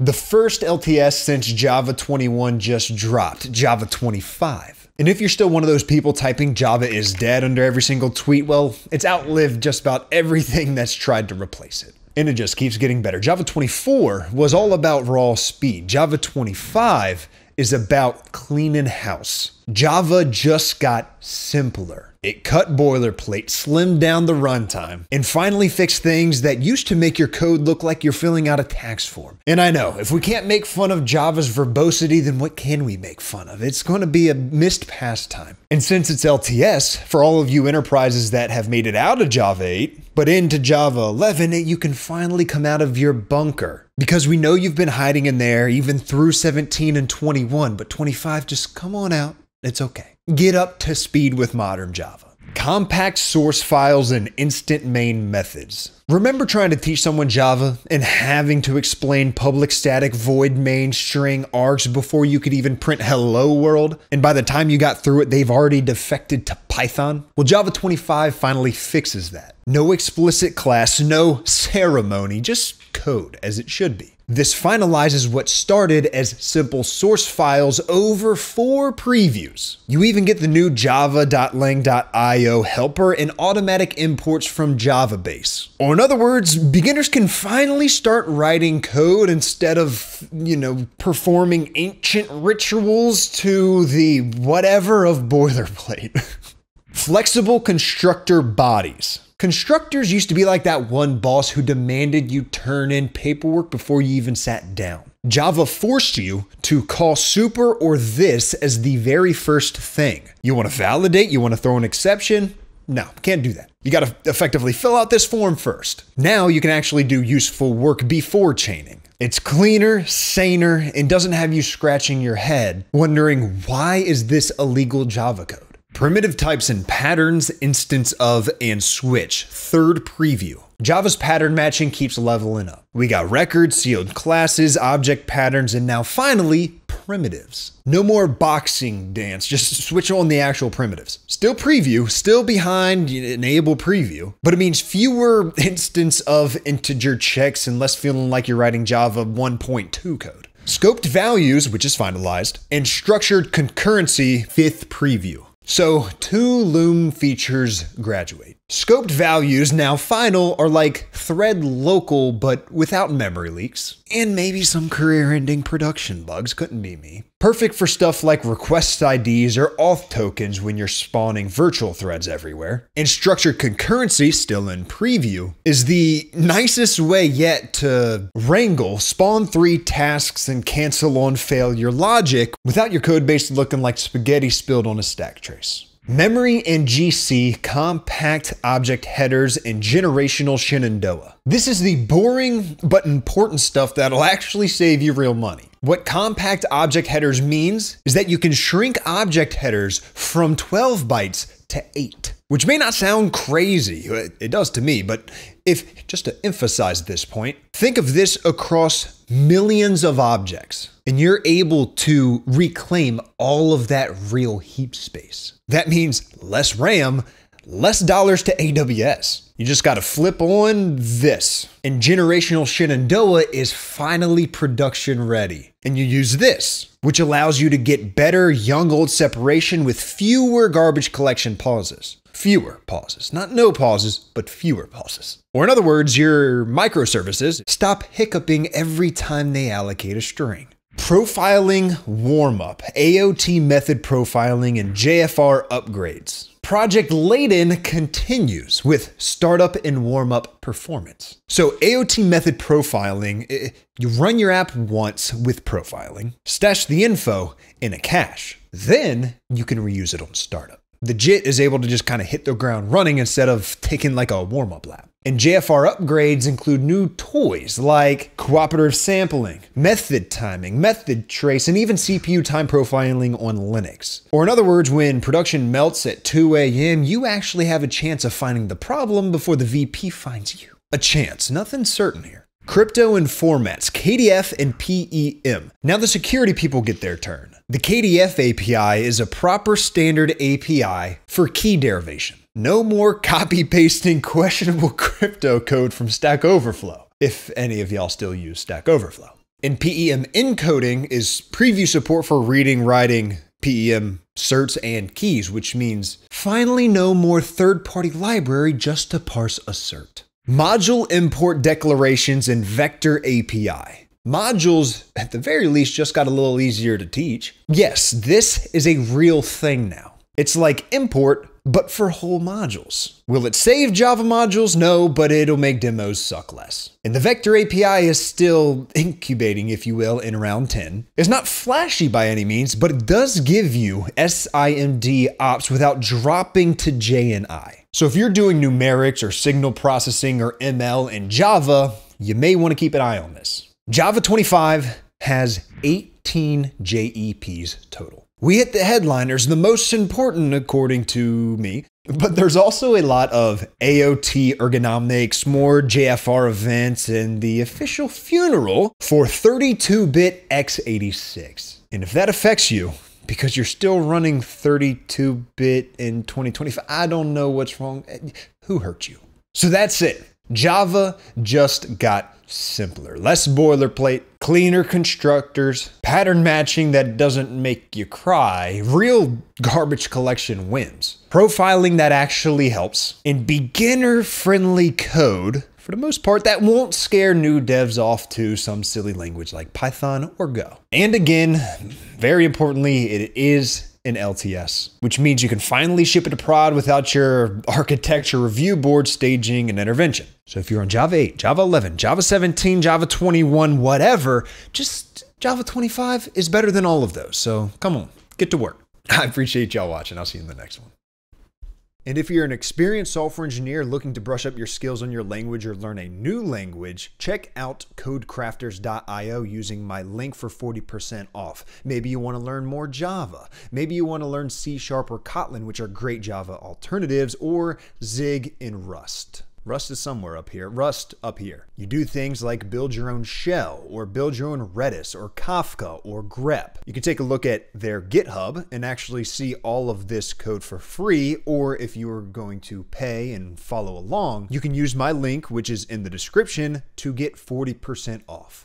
The first LTS since Java 21 just dropped, Java 25. And if you're still one of those people typing Java is dead under every single tweet, well, it's outlived just about everything that's tried to replace it. And it just keeps getting better. Java 24 was all about raw speed. Java 25 is about cleaning house. Java just got simpler. It cut boilerplate, slimmed down the runtime, and finally fixed things that used to make your code look like you're filling out a tax form. And I know, if we can't make fun of Java's verbosity, then what can we make fun of? It's going to be a missed pastime. And since it's LTS, for all of you enterprises that have made it out of Java 8, but into Java 11, you can finally come out of your bunker. Because we know you've been hiding in there even through 17 and 21, but 25, just come on out. It's okay. Get up to speed with modern Java. Compact source files and instance main methods. Remember trying to teach someone Java and having to explain public static void main string args before you could even print hello world? And by the time you got through it, they've already defected to Python? Well, Java 25 finally fixes that. No explicit class, no ceremony, just code as it should be. This finalizes what started as simple source files over four previews. You even get the new java.lang.io helper and automatic imports from java.base. Or in other words, beginners can finally start writing code instead of, you know, performing ancient rituals to the whatever of boilerplate. Flexible constructor bodies. Constructors used to be like that one boss who demanded you turn in paperwork before you even sat down. Java forced you to call super or this as the very first thing. You want to validate, you want to throw an exception, no, can't do that. You got to effectively fill out this form first. Now you can actually do useful work before chaining. It's cleaner, saner, and doesn't have you scratching your head wondering why is this illegal Java code? Primitive types and patterns, instance of, and switch. Third preview. Java's pattern matching keeps leveling up. We got records, sealed classes, object patterns, and now finally, primitives. No more boxing dance, just switch on the actual primitives. Still preview, still behind enable preview, but it means fewer instance of integer checks and less feeling like you're writing Java 1.2 code. Scoped values, which is finalized, and structured concurrency, fifth preview. So, two Loom features graduate. Scoped values, now final, are like thread local but without memory leaks. And maybe some career ending production bugs, couldn't be me. Perfect for stuff like request IDs or auth tokens when you're spawning virtual threads everywhere. And structured concurrency, still in preview, is the nicest way yet to wrangle, spawn three tasks, and cancel on failure logic without your codebase looking like spaghetti spilled on a stack trace. Memory and GC, compact object headers, and generational Shenandoah. This is the boring but important stuff that'll actually save you real money. What compact object headers means is that you can shrink object headers from 12 bytes to 8, which may not sound crazy. It does to me, but if, just to emphasize this point, think of this across millions of objects, and you're able to reclaim all of that real heap space. That means less RAM, less dollars to AWS. You just got to flip on this. And Generational Shenandoah is finally production ready. And you use this, which allows you to get better young old separation with fewer garbage collection pauses. Fewer pauses. Not no pauses, but fewer pauses. Or in other words, your microservices stop hiccuping every time they allocate a string. Profiling warmup, AOT method profiling, and JFR upgrades. Project Leyden continues with startup and warmup performance. So AOT method profiling, eh, you run your app once with profiling, stash the info in a cache. Then you can reuse it on startup the JIT is able to just kind of hit the ground running instead of taking like a warm up lap. And JFR upgrades include new toys like cooperative sampling, method timing, method trace, and even CPU time profiling on Linux. Or in other words, when production melts at 2 a.m., you actually have a chance of finding the problem before the VP finds you. A chance, nothing certain here. Crypto and formats, KDF and PEM. Now the security people get their turn. The KDF API is a proper standard API for key derivation. No more copy pasting questionable crypto code from Stack Overflow, if any of y'all still use Stack Overflow. And PEM encoding is preview support for reading, writing, PEM certs and keys, which means finally no more third party library just to parse a cert. Module import declarations and vector API. Modules, at the very least, just got a little easier to teach. Yes, this is a real thing now. It's like import, but for whole modules. Will it save Java modules? No, but it'll make demos suck less. And the Vector API is still incubating, if you will, in round 10. It's not flashy by any means, but it does give you SIMD ops without dropping to JNI. So if you're doing numerics or signal processing or ML in Java, you may want to keep an eye on this. Java 25 has 18 JEPs total. We hit the headliners, the most important according to me. But there's also a lot of AOT ergonomics, more JFR events, and the official funeral for 32 bit x86. And if that affects you, because you're still running 32 bit in 2025, I don't know what's wrong. Who hurt you? So that's it. Java just got simpler, less boilerplate, cleaner constructors, pattern matching that doesn't make you cry, real garbage collection wins, profiling that actually helps, and beginner friendly code for the most part, that won't scare new devs off to some silly language like Python or Go. And again, very importantly, it is in LTS, which means you can finally ship it to prod without your architecture review board staging and intervention. So if you're on Java 8, Java 11, Java 17, Java 21, whatever, just Java 25 is better than all of those. So come on, get to work. I appreciate y'all watching. I'll see you in the next one. And if you're an experienced software engineer looking to brush up your skills on your language or learn a new language, check out codecrafters.io using my link for 40% off. Maybe you want to learn more Java. Maybe you want to learn C Sharp or Kotlin, which are great Java alternatives, or Zig and Rust. Rust is somewhere up here. Rust up here. You do things like build your own shell or build your own Redis or Kafka or grep. You can take a look at their GitHub and actually see all of this code for free. Or if you are going to pay and follow along, you can use my link, which is in the description, to get 40% off.